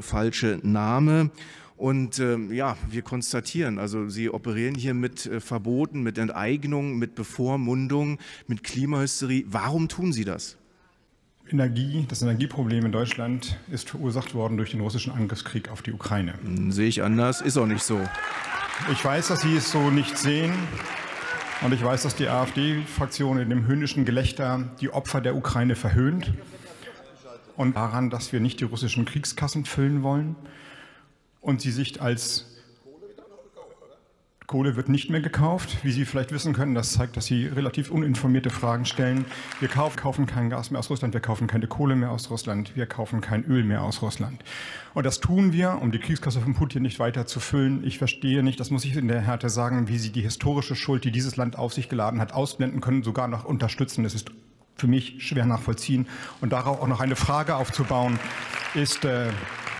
falsche Name. Und ähm, ja, wir konstatieren, also Sie operieren hier mit äh, Verboten, mit Enteignung, mit Bevormundung, mit Klimahysterie. Warum tun Sie das? Energie, das Energieproblem in Deutschland ist verursacht worden durch den russischen Angriffskrieg auf die Ukraine. Hm, sehe ich anders, ist auch nicht so. Ich weiß, dass Sie es so nicht sehen. Und ich weiß, dass die AfD-Fraktion in dem höhnischen Gelächter die Opfer der Ukraine verhöhnt und daran, dass wir nicht die russischen Kriegskassen füllen wollen und sie sich als Kohle wird nicht mehr gekauft. Wie Sie vielleicht wissen können, das zeigt, dass Sie relativ uninformierte Fragen stellen. Wir kaufen kein Gas mehr aus Russland, wir kaufen keine Kohle mehr aus Russland, wir kaufen kein Öl mehr aus Russland. Und das tun wir, um die Kriegskasse von Putin nicht weiter zu füllen. Ich verstehe nicht, das muss ich in der Härte sagen, wie Sie die historische Schuld, die dieses Land auf sich geladen hat, ausblenden können, sogar noch unterstützen. Das ist für mich schwer nachvollziehen. Und darauf auch noch eine Frage aufzubauen, ist, äh,